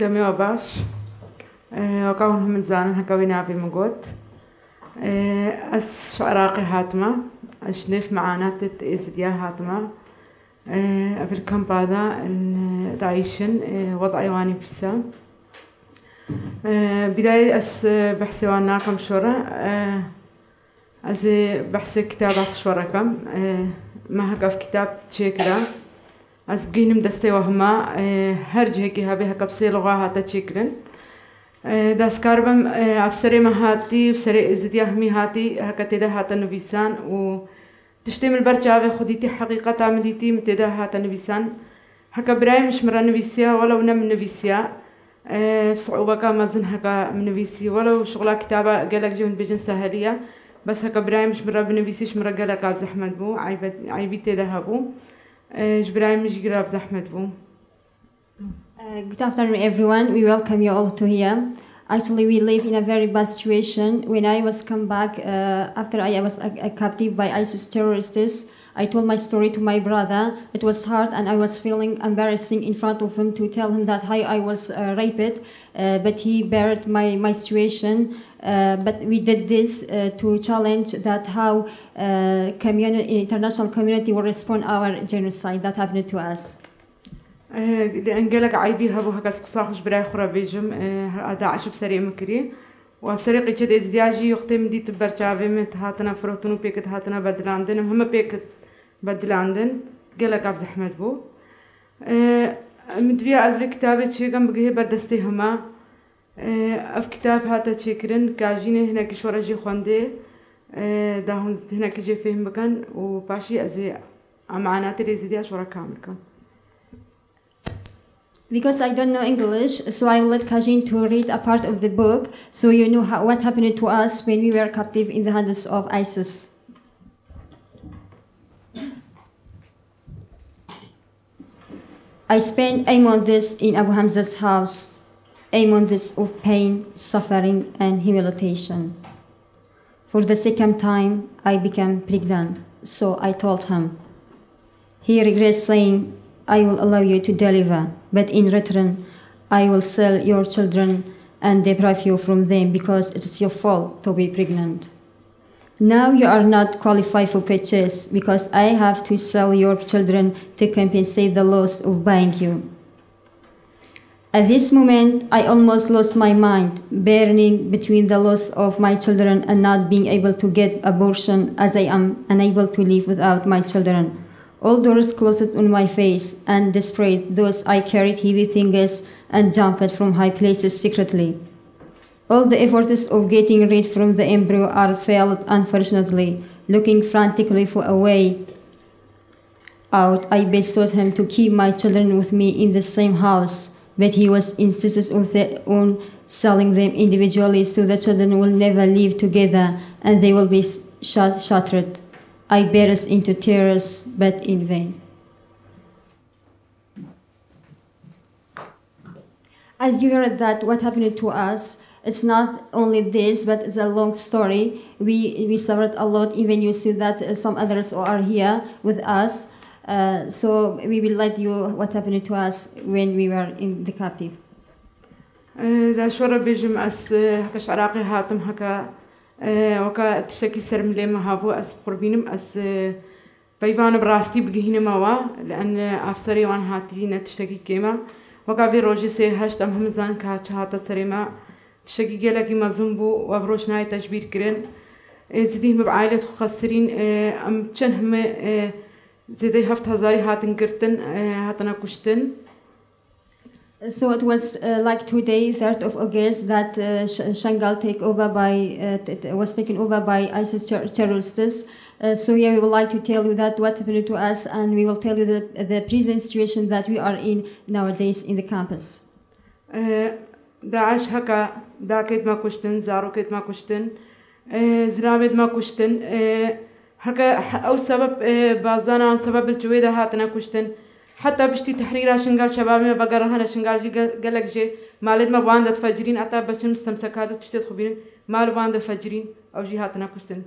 دمي وباش وكون من زان هكوينا في مقوت أس شعراقي هاتما أشنف معانات إزديا هاتما في الكامبادا تعيشن وضع يواني بسا بداية أس بحثي وأنا كم شورة أس بحثي كتابات شورة ما هكا في كتاب تشيكرا أس بقينم دستي وهما هرج هيكي هابي هكا بسي لغة هاتا تشيكرن داس كاربم أفسري ما هاتي بسري إزدي أهمي هاتي هكا تدا هاتا نبيسان و تشتمل برجعة خديتي حقيقة عمليتي متدا هاتا نبيسان هكا براي مش مرة نبيسيا ولو نم نبيسيا بصعوبة كما زن هكا من نبيسي ولو شغلة كتابة قالك جون بجن سهلية بس هكا براي مش مرة بنبيسيش مرة قالك عبد زحمة بو عيبي تدا هبو. Eh, good afternoon, everyone. We welcome you all to here. Actually, we live in a very bad situation. When I was come back uh, after I was a captive by ISIS terrorists, I told my story to my brother. It was hard, and I was feeling embarrassing in front of him to tell him that how I was uh, raped. Uh, but he bared my my situation. Uh, but we did this uh, to challenge that how uh, community, international community will respond our genocide that happened to us. انقلق عيبي هبو هكاس قصاخش براي خورا بيجم هذا عشب سريع مكري وبسريق جد ازدياجي وقتي مدي تبرجابي مت هاتنا فروتونو بيكت هاتنا بدلاندن هم بيكت بدلاندن قلق عبد احمد بو مدبيا ازبي كتابة شي قم بقيه بردستي هما اف كتاب هاتا تشيكرن كاجيني هنا كشورا جي خوندي داهون هنا كجي فهم بكن وباشي ازي عمعناتي ريزيديا شورا كامل كم Because I don't know English, so I let Kajin to read a part of the book, so you know how, what happened to us when we were captive in the hands of ISIS. I spent eight months in Abu Hamza's house, eight months of pain, suffering, and humiliation. For the second time, I became pregnant, so I told him. He regrets saying, I will allow you to deliver, but in return, I will sell your children and deprive you from them because it is your fault to be pregnant. Now you are not qualified for purchase because I have to sell your children to compensate the loss of buying you. At this moment, I almost lost my mind, burning between the loss of my children and not being able to get abortion as I am unable to live without my children. All doors closed on my face, and desperate, thus I carried heavy things and jumped from high places secretly. All the efforts of getting rid from the embryo are failed, unfortunately. Looking frantically for a way out, I besought him to keep my children with me in the same house, but he was insistent on, the, on selling them individually so the children will never live together and they will be shattered. I burst into tears, but in vain. As you heard that what happened to us, it's not only this, but it's a long story. We, we suffered a lot, even you see that uh, some others are here with us. Uh, so we will let you what happened to us when we were in the captive. دا شورا بيجم أس هكا شعراقي هاتم هكا وكا تشتكي سر مليما هابو أس قربينم أس بيفان براستي بقيهن موا لأن أفسري وان هاتي نتشتكي كيما وكا في روجي سي هشت أم همزان كاتش هاتا سريما تشتكي جيلكي مزن بو وبروش ناي تشبير كرين زديه بعائلة خسرين أم تشن هم زدي هفت هزاري هاتن كرتن هاتنا كشتن So it was uh, like today, 3rd of August, that uh, Sh- Shangal take over by uh, was taken over by ISIS ter- terrorists. Uh, so here we would like to tell you that what happened to us, and we will tell you the, the present situation that we are in nowadays in the campus. داعش هكا داكيت ما كشتن زاروكيت ما كشتن زلامت ما كشتن هكا أو سبب بازانا عن سبب الجويدة هاتنا كشتن. حتى بشتي تحريرها شنقال شباب ما بقرا هنا شنقال جي قالك جي. مالد ما باند فجرين أتا بشن مستمسكاتو تشتت خبين مال باند فجرين أو جي هاتنا كشتن.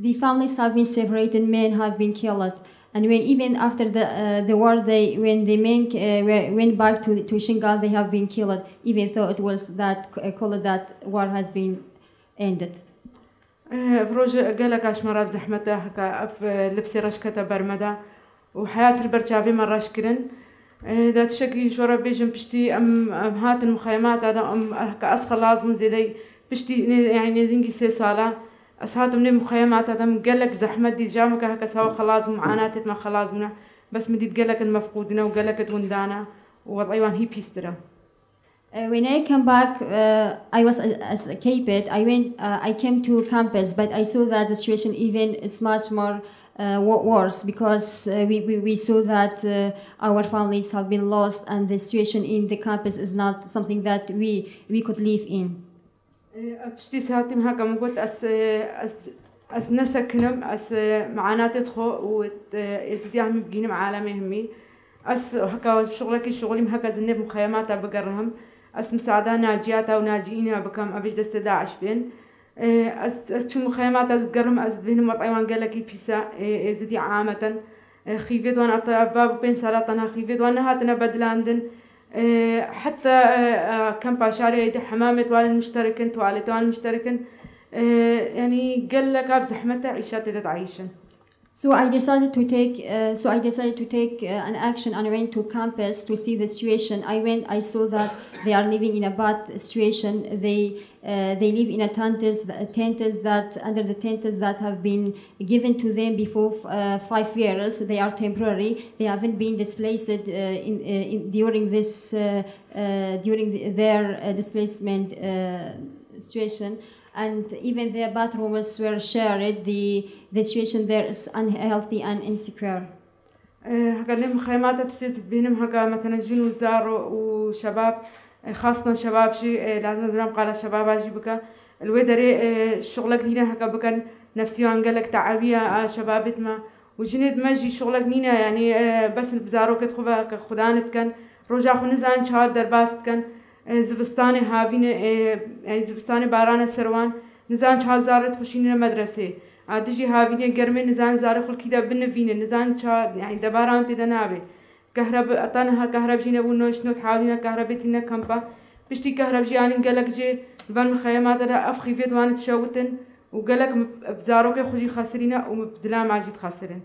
The families have been separated, men have been killed. And when even after the uh, the war, they when the men uh, went back to to Shingal, they have been killed, even though it was that uh, called that war has been ended. فروج قالك اش مرة بزحمته هكا أف لبسي رشكة برمدا وحياة البرشافي مرة شكرن دا تشكي شورا بيجن بشتي أم هات المخيمات هذا أم هكا اسخ لازم زيدي بشتي ني- يعني نيزنجي سي صالة اسهات من المخيمات هذا قالك زحمة دي جامك هكا سوا خلاص معاناة ما خلاص منه بس مدي قالك المفقودنا وقالك توندانا وضعيوان هي بيسترا Uh, when I come back, uh, I was a- as a Caped. I went. Uh, I came to campus, but I saw that the situation even is much more uh, wo- worse because uh, we, we, we saw that uh, our families have been lost, and the situation in the campus is not something that we we could live in. بشتي ساعتي هكا مقول أس أس أس نسكنم أس معاناة تدخو وت إزدي هم بجينم عالمي همي أس هكا شغلك شغلي هكا زنب مخيمات بقرهم أس مساعدة ناجيات أو ناجيين بكم أبيش دست داعش بين أس أس شو مخيمات أس قرم أس بينهم وطعيوان قالك بيسا إزدي عامة خيفيت وأنا باب بين سالاتنا خيفيت وانا هاتنا بدلاندن حتى آه، آه، كم باشاري حمامة والد مشتركن توالد والد مشتركن إيه، يعني قال لك بزحمته عيشات تتعيشن So I decided to take. Uh, so I decided to take uh, an action and I went to campus to see the situation. I went. I saw that they are living in a bad situation. They uh, they live in a tents tents that under the tents that have been given to them before uh, five years. They are temporary. They haven't been displaced uh, in, uh, in during this uh, uh, during the, their uh, displacement uh, situation and even their bathrooms were shared. The the situation there is unhealthy and insecure. إيه، هكا اللي مخيمات تجلس بينهم هكا مثلا جين وزار وشباب إيه، خاصة شباب شي إيه، لازم نزرم قال شباب أجي بك الويدري إيه، شغلك نينا هكا بكن نفسيان قالك تعبية شبابت ما. وجنيد مجي شغلك نينا يعني إيه، بس بزارو كتخوفا خدانت كان رجع خو نزان شهاد درباست كان زفستاني هابين يعني زفستاني باران سروان. نزان شهاد زارت خوشين مدرسة. عادجي هاوینه گرمه نزان زار خل کیدا بنوینه. نزان چا يعني دباران تدا نابه. كهرب أطانها كهرب جينا ونوش نوت حاولنا كهربتنا كمبا بشتي كهرب جياني قالك جي بان مخيمات دا أفخي فيت وان تشوتن وقالك بزاروك خجي خاسرين ومبزلام عجيت خاسرين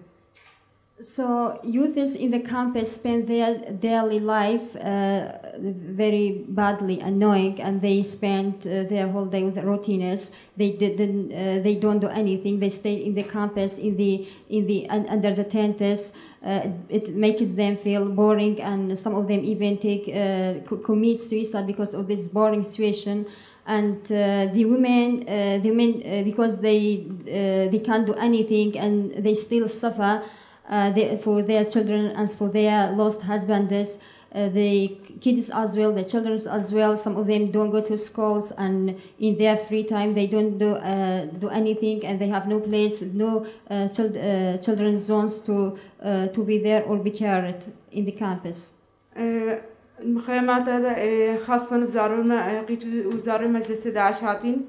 So youths in the campus spend their daily life uh, very badly annoying, and they spend uh, their whole day with routines. They didn't. Uh, they don't do anything. They stay in the campus in the in the un, under the tents. Uh, it makes them feel boring, and some of them even take uh, commit suicide because of this boring situation and uh, the women, uh, the women, uh, because they uh, they can't do anything and they still suffer they, for their children and for their lost husbands. Uh, the kids as well, the children as well. Some of them don't go to schools, and in their free time they don't do uh, do anything, and they have no place, no uh, child, uh, children's zones to uh, to be there or be cared in the campus. آه، المخيمات هذا آه، خاصة في زارونا قيت وزارو مجلس داعش هاتين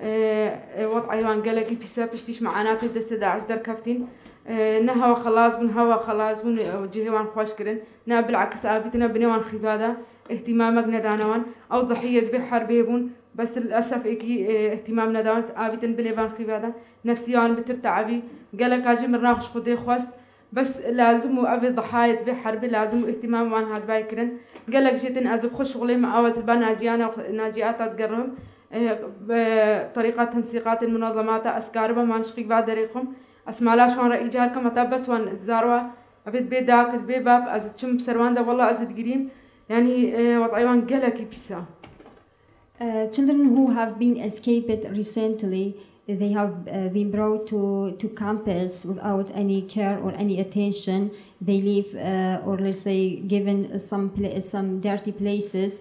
آه، آه، وضع ايوان قالك بيسا بشتيش معاناة دست داعش در كفتين آه، نهوا خلاص بن هوا خلاص بن وجهي وان خوش كرن. نا بالعكس آبتنا بني وان خفادا اهتمامك ندانوان. أو ضحية بحرب بون. بس للأسف إيكي آه، اهتمام ندان آبتن بني وان خفادا. نفسيان بترتعبي قالك آجي من راخش خدي خواست. بس لازم أبي ضحايا بحرب لازم اهتمام وان هاد بايكرن قال لك جيتن أزب خش شغلي مع أوز البا ناجيانا ناجيات تقرهم. بطريقة تنسيقات المنظمات أسكاربا ما نشقي بعد دريقهم. أسمع لا شوان رأي جاركم أتبس وان زاروا أبيت بي داك بي باب أزد شم بسروان دا والله أزد قريم يعني وضعيوان قلقي بيسا Uh, children who have been escaped recently, they have uh, been brought to, to campus without any care or any attention. They live, uh, or let's say, given some pla- some dirty places,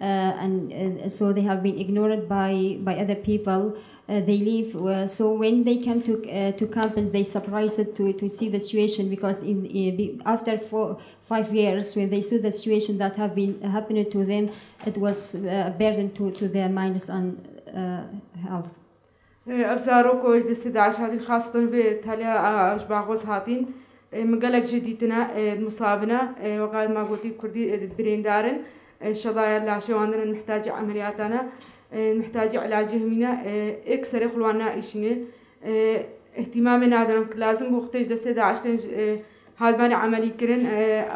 uh, and uh, so they have been ignored by by other people. Uh, they leave. Uh, so when they come to uh, to campus, they surprised to, to see the situation because in, in be- after four five years, when they saw the situation that have been happening to them, it was uh, a burden to, to their minds and uh, health. أفزارو كوج دست داعش هاتين خاصة بتاليا أشباغوز هاتين مقالك جديدنا المصابنا وقال ما قلتي كردي برين دارن الشظايا لا شو عندنا محتاج عملياتنا محتاج علاج منا اكسر خلوانا إشنا اهتمامنا هذا لازم وقتش دست داعش هذا بان عملي كرن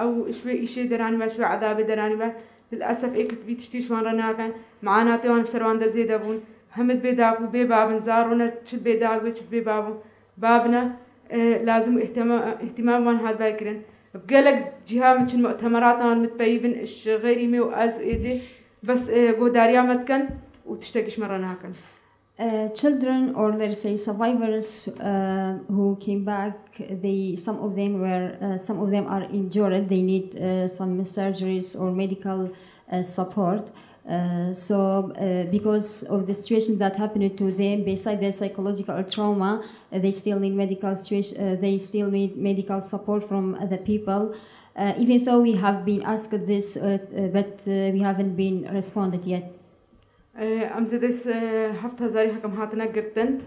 أو شوي إشي دراني ما شوي عذاب دراني ما للأسف إيه كنت بيتشتي شوان رناكن معانا تيوان بسروان دا زيدا بون. همد بيداكو بي بابن. زارونا تشد بيداك بيتشد بي بابو بابنا لازم اهتمام اهتمام وان هاد بايكرن بقالك جهة من المؤتمرات عن متبيبن اش غيري مي واز ايدي بس قوداريا متكن وتشتكيش مرة ناكن Uh, children or let's say survivors uh, who came back they some of them were uh, some of them are injured they need uh, some surgeries or medical uh, support uh, so because of the situation that happened to them beside the psychological trauma they still need medical situation they still need medical support from other people even though we have been asked this but we haven't been responded yet ام زدس هفت هزاري حكم هاتنا قرتن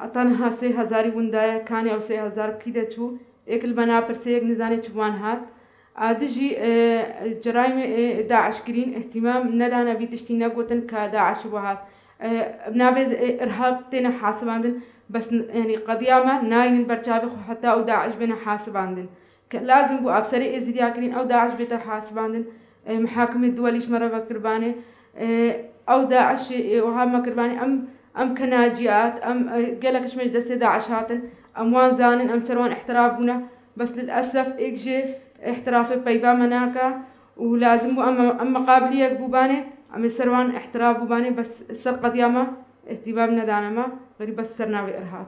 اتان ها سي هزاري وندايا كان أو سي هزار كيدا شو ايك البنا برسيك نزاني شوان هات. ادجي جرائم داعش كرين اهتمام ندانا بي تشتينا قوتن كداعش وهات بنابد ارهاب تينا حاسب عندن بس يعني قضية ما ناين برشابي حتى أو داعش بينا حاسب عندن لازم بو ابسري ازديا كرين أو داعش بيتا حاسب عندن محاكم الدوليش مرة بكرباني أو داعش وها كرباني أم أم كناجيات أم قالك إيش دست داعش هاتن أم وان زانن أم سروان احترافنا بس للأسف إجي احتراف بيبا مناكا. ولازم أما أما قابلية بوباني أم سروان احتراف بوباني. بس السرقه دياما اهتمامنا دانما غير بس سرنا بارهاب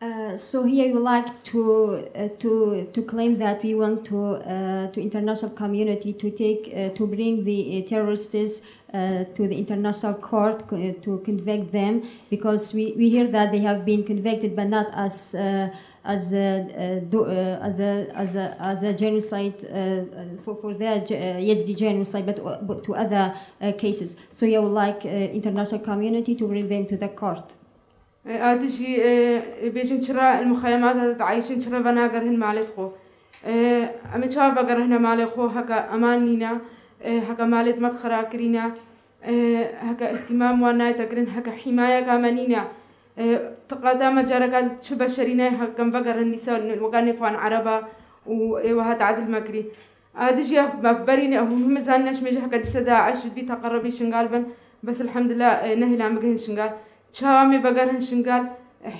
Uh, so here would like to uh, to to claim that we want to uh, to international community to take uh, to bring the uh, terrorists to the international court to convict them because we, we hear that they have been convicted but not as as a, do, as a, as a, as a genocide for, for their Yazidi genocide but, but to other cases so we would like international community to bring them to the court آتشي بيجن شرا المخيمات عايشين شرا بناقرهن مالت خو أمي شاف بقرهن مالت خو هكا أمانينا هكا مالت مدخرا كرينا هكا اهتمام وأنا تقرن هكا حماية كامانينا تقدام جارك شبه شرينا هكا بقر النساء وقاني فان عربا وهذا عدل مكري أدجي مفبريني هم زانش ميجي هكا دسدا عش بيتا قربي شنقالبن بس الحمد لله نهي لا مقهن شنقال شامي بقرهن شنقال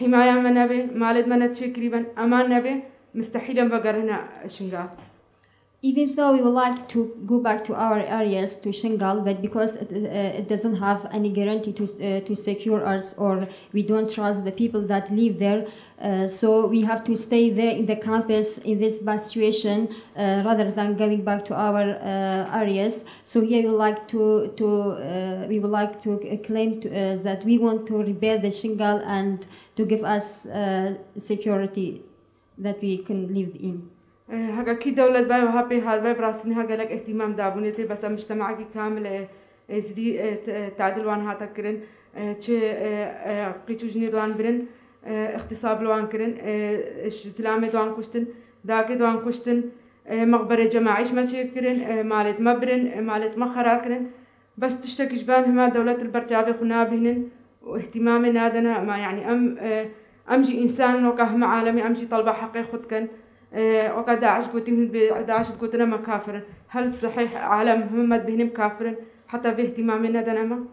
حماية منابي مالد منت شكريبا أمان نبي مستحيلا بقرهن شنقال even though we would like to go back to our areas to Shingal, but because it, uh, it doesn't have any guarantee to, uh, to secure us or we don't trust the people that live there, uh, so we have to stay there in the campus in this bad situation uh, rather than going back to our uh, areas. So here we would like to, to uh, we would like to claim to, that we want to repair the Shingal and to give us security that we can live in. هكا كي دولة باي وهابي باي براسني هكا لك اهتمام دابونيتي بس مجتمعك كامل زدي تعدل وان هاتا كرن تشي قيتو جني دوان برن اختصاب لوان كرن سلامي دوان كشتن داكي دوان كشتن مقبرة جماعيش ما كرن مالت مبرن مالت مخرا كرن بس تشتكي جبان هما دولة البرجافي خنا بهنن واهتمام نادنا ما يعني ام امجي انسان وكهم عالمي امجي طلبة حقي خد كان وقد داعش قلت داعش قلت أنا كافر هل صحيح عالم محمد بهنم كافر حتى باهتمامنا دنما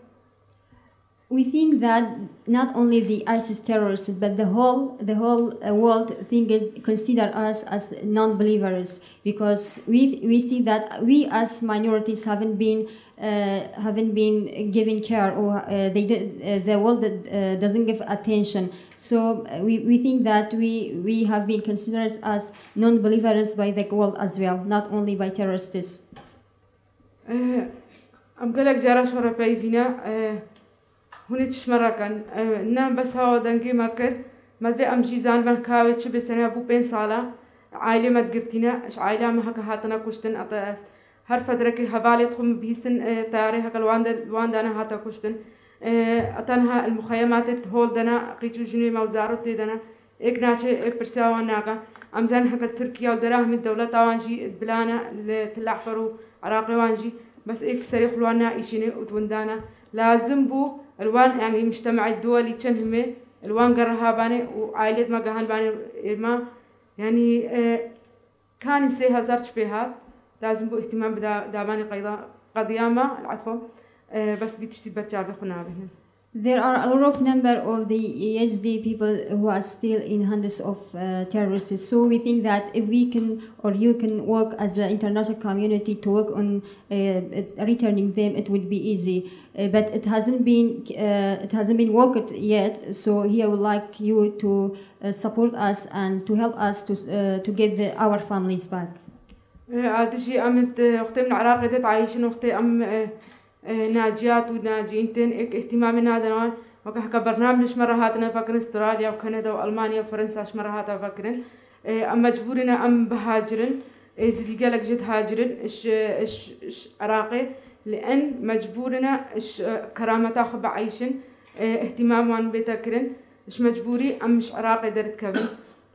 we think that not only the ISIS terrorists but the whole the whole uh, world think is consider us as non-believers because we we see that we as minorities haven't been uh, haven't been given care or uh, they uh, the world uh, doesn't give attention. So we, we think that we we have been considered as non-believers by the world as well not only by terrorists. I'm galak jara shora payvina هوني تشمرا كان نام بس هوا دنجي مكر ما تبي أم جيزان بن كاوي شو بسنة أبو بين صالة عائلة ما تقرتينا إيش عائلة ما هكا هاتنا كشتن أتا هر فترة كي هبالي تخم بيسن تاري هكا الوان الوان دانا هاتا كشتن أتنها المخيمات هول دنا قيتو جنوي موزارو تي دنا إك ناشي برساوا ناقا ام زان هكا تركيا ودراهم الدولة طوانجي بلانا تلاحفروا عراقي وانجي بس إيك سريخ لوانا إيشيني وتوندانا لازم بو الوان يعني مجتمع الدولي كنهمه الوان قرها باني وعائلة ما قهان باني ما. يعني آه كان يسي هزار بها لازم بو اهتمام بدا داباني قضيامة العفو. آه بس بيتشتي برجع بخنا بهن There are a lot of number of the Yazidi people who are still in hands of uh, terrorists. So we think that if we can or you can work as an international community to work on uh, returning them, it would be easy. Uh, but it hasn't been uh, it hasn't been worked yet. So here I would like you to uh, support us and to help us to uh, to get the, our families back. هذا شيء أمد أختي من العراق عايشين أختي أم ناجيات وناجينتن اهتمامنا هذا نوع وكحكا برنامج مرة هاتنا فكرن استراليا وكندا وألمانيا وفرنسا مره هاتا فكرن أم مجبورنا أم بهاجرن زي قالك جد هاجرن إش إش إش عراقي. لأن مجبورنا إش كرامة خب عايشن اهتمام وان بيتكرن إش مجبوري أم مش عراقي درت كبن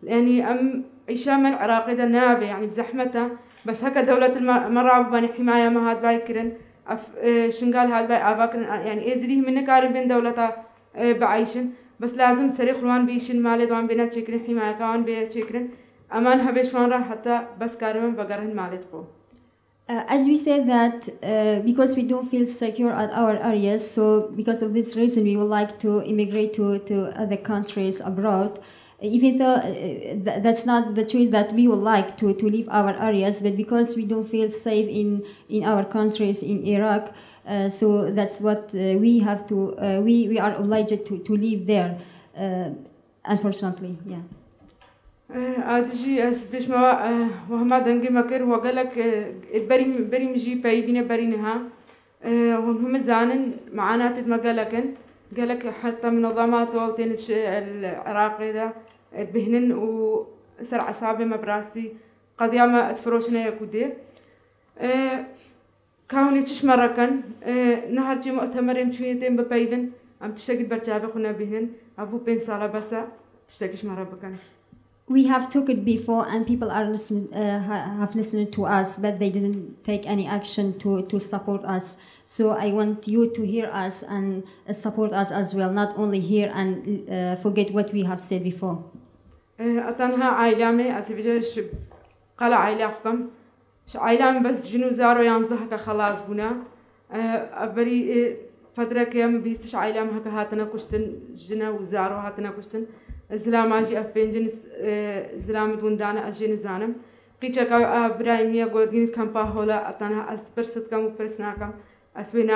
لأني أم عيشام العراقي ده نابي يعني بزحمته بس هكا دولة المرابة بني حماية ما هاد بايكرن شنقال هاد باي آباكرن يعني إزديه من كارب بين دولة بعيشن. بس لازم سريع خلوان بيشن مالي دوان بينا تشكرن حماية كوان بينا تشكرن. أمان هبش وان حتى بس كاربن بقرهن مالي تقو. Uh, as we said that uh, because we don't feel secure at our areas, so because of this reason, we would like to immigrate to, to other countries abroad. even though uh, th- that's not the truth that we would like to, to leave our areas, but because we don't feel safe in, in our countries in Iraq, uh, so that's what uh, we have to, uh, we, we are obliged to, to live there, uh, unfortunately, yeah. ادجي اس بيش ما وهما دنگي مكر هو قالك بري بري مجي باي بينا بري نها وهم زانن معاناة ما قالكن قالك حتى منظمات وتين العراقي ده بهنن وسر عصابي مبراسي قد ياما تفروشنا يكودي. أه كوني تش مرة كان أه نهار جي مؤتمر يمشويتين ببايفن عم تشتاقي برجابي خنا بهنن أبو بين سالة بس تشتاقيش مرة بكن we have took it before and people are listen, uh, have listened to us but they didn't take any action to, to support us. So i want you to hear us and uh, support us as well not only hear and uh, forget what we have said before. أتنها عائلامي أتبجيش قال عائلاكم عائلام بس جنو زارو ينزهك خلاص بنا أبري فترة كم بيستش عائلام هكا هاتنا كشتن جنا وزارو هاتنا كشتن. زلام آجي اف بينجن زلام دوندانا آجي نزانم. قيچا کا برايميا گودگين كامبا هولا اتانا اسبرست كم برسناكم اسوينا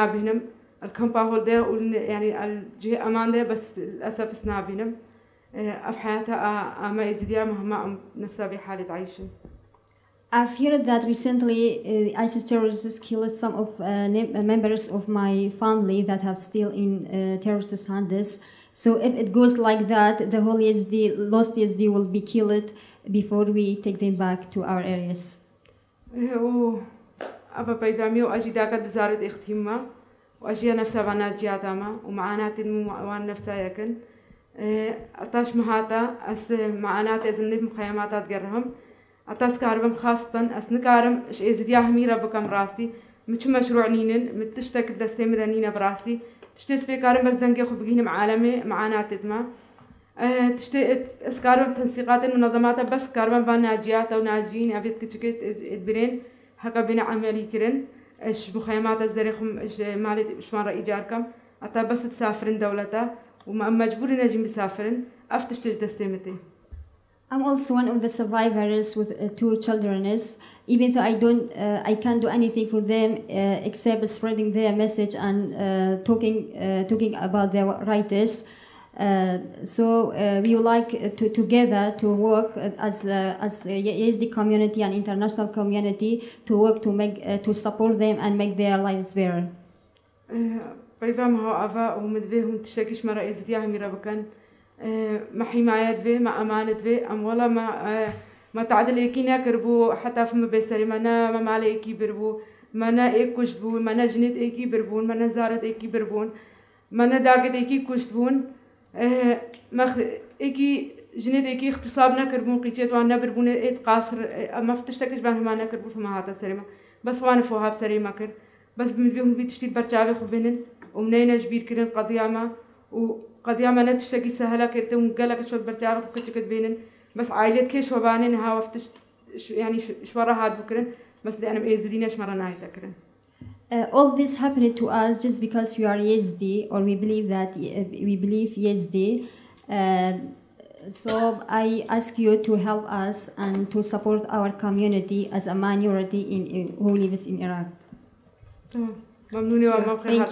بينم الكامبا هول ده يعني الجهة امان ده بس للاسف سنا بينم اف حياتها اما ازديا مهما نفسها بحالة عيشة I've heard that recently uh, ISIS terrorists killed some of uh, members of my family that have still in uh, terrorist hands. So if it goes like that, the whole ESD, lost ESD will be killed before we take them back to our areas. أبا بيدامي وأجي داك دزارت اختيما وأجي نفسها بنات جاتما ومعانات وان نفسها يكن. أتاش مهاتا أس معانات إذن مخيمات أتقرهم أتاس كاربم خاصة أس نكارم إش إذ دياه ميرا بكم راستي مش مشروع نينن متشتك دستي مدنينا براستي تشتي سبيكارم بس دنجي خو بقينم عالمي معانا تدما أه تشتي اسكارم تنسيقات المنظمات بس كارم بان ناجيات أو ناجين أبيت كتشكت إدبرين. هكا بين عملي كرن اش مخيمات الزريخم اش مالي شوان رأي جاركم اتا بس تسافرن دولتا وما مجبورين أجي مسافرن افتش تجدستيمتي I'm also one of the survivors with uh, two children. Even though I don't, uh, I can't do anything for them uh, except spreading their message and uh, talking, uh, talking about their rights. Uh, so we would like to together to work as as Yazidi community and international community to work to make to support them and make their lives better. بيفهم هو أفا ومدفهم تشتكيش مرة إزدياه ميرا بكن ما حماية به ما أمانة به أم ولا ما ما تعدل إيكينا كربو حتى في مبسري منا ما مالي إيكي بربو. منا إيك كشت بون منا جنت إيكي بربون. منا زارت إيكي بربون. منا داقت إيكي كشت بون مخ إيكي جنيديكي اختصاب نكر بون قيتيت وان نبر بون ايت قاصر اما فتشتكش بان هما نكر بو فما هذا سريما بس وأنا فوها بسري مكر بس بمديهم بيتشتي برجابي خبنن ومنين جبير كرن قضياما وقضياما نتشتكي سهلا كرتم قالك شو برجابي كتشكت بينن بس عائلة كيش وبانين ها وفتش يعني شورا هاد بكرن بس لأنا مئزدينش مرة نايت أكرن Uh, all this happened to us just because we are Yazdi or we believe that uh, we believe Yazdi. Uh, so I ask you to help us and to support our community as a minority in, in who lives in Iraq. تمام ممنونة وما بخير